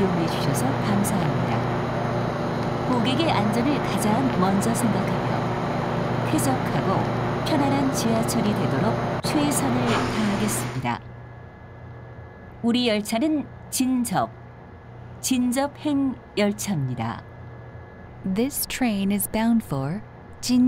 이용해 주셔서 감사합니다. 고객의 안전을 가장 먼저 생각하며 쾌적하고 편안한 지하철이 되도록 최선을 다하겠습니다. 우리 열차는 진접, 진접행 열차입니다. This train is bound for. 출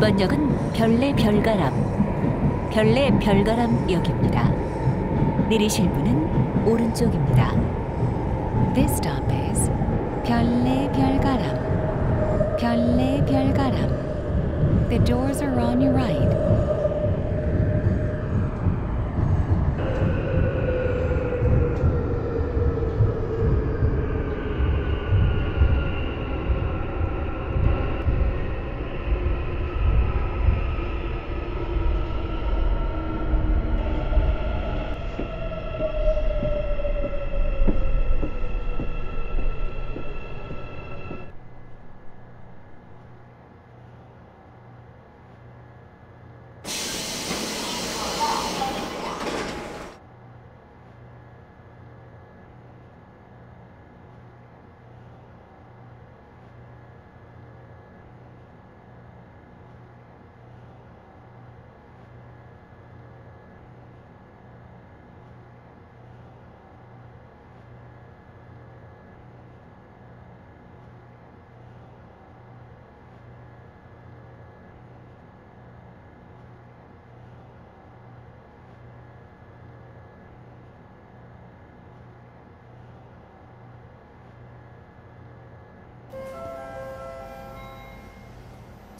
이번 역은 별내 별가람, 별내 별가람 역입니다. 내리실 분은 오른쪽입니다. This stop is Pyolle Pyolgaram. Pyolle Pyolgaram. The doors are on your right.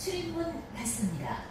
출입문 닫습니다.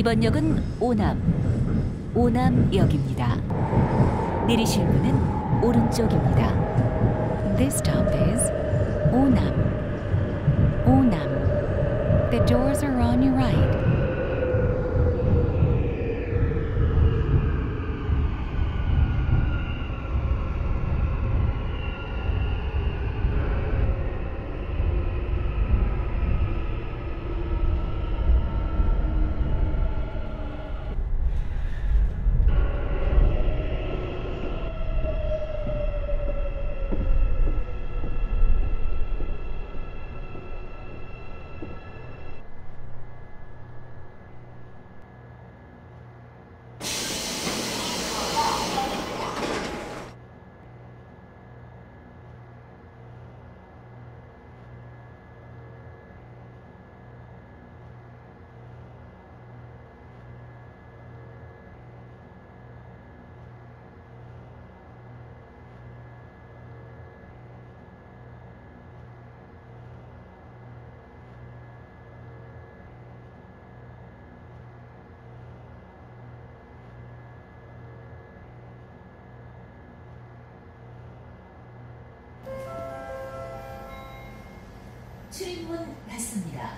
이번 역은 오남, 오남역입니다. 내리실 문은 오른쪽입니다. This stop is Onam. Onam. The doors are on your right. 출입문 닫습니다.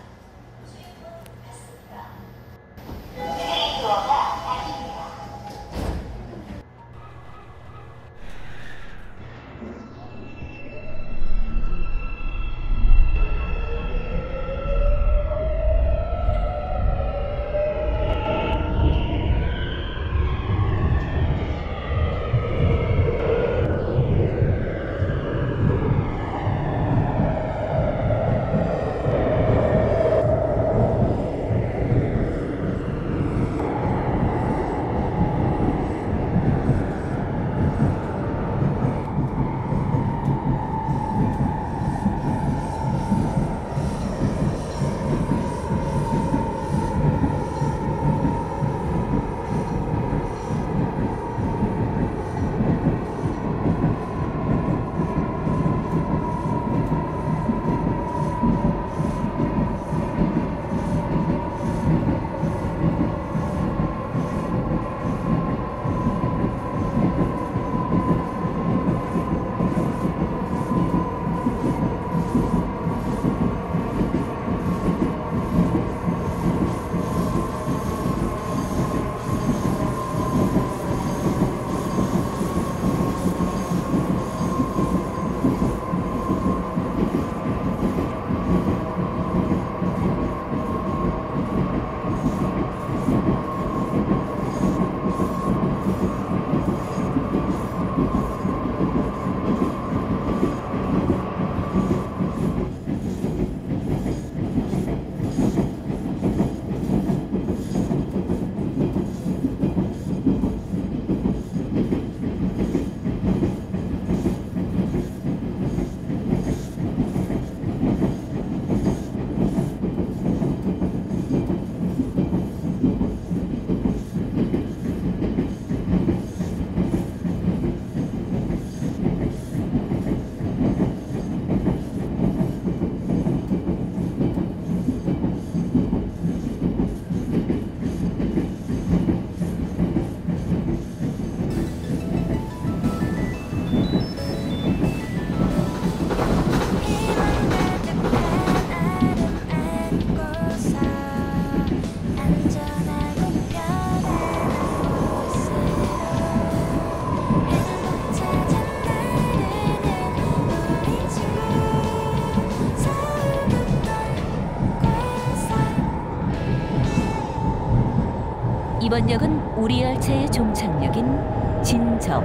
이번 역은 우리 열차의 종착역인 진접,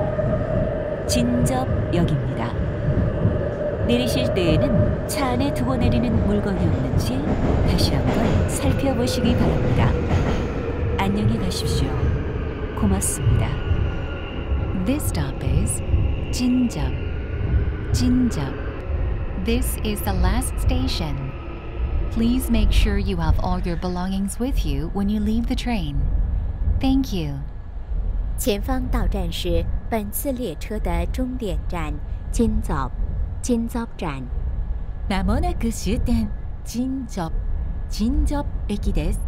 진접역입니다. 내리실 때에는 차 안에 두고 내리는 물건이 없는지 다시 한번 살펴보시기 바랍니다. 안녕히 가십시오. 고맙습니다. This stop is Jinjup. Jinjup. This is the last station. Please make sure you have all your belongings with you when you leave the train. Thank you。前方到站是本次列车的终点站金早，金早站。駅です。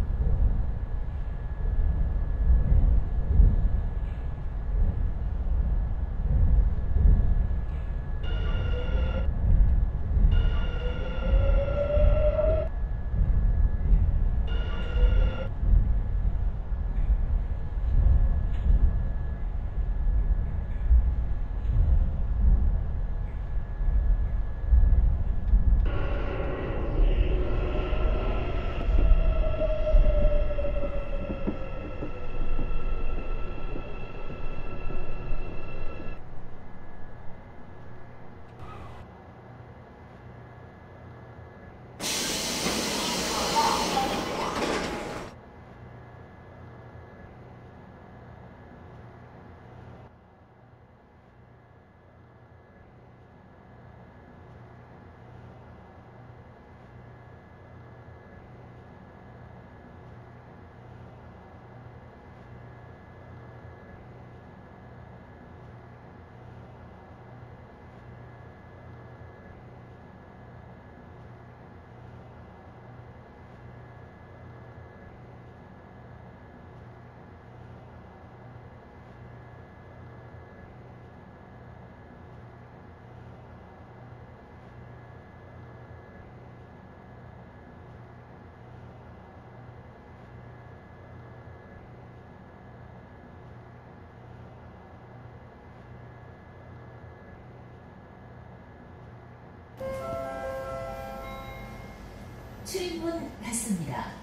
출입문 닫습니다.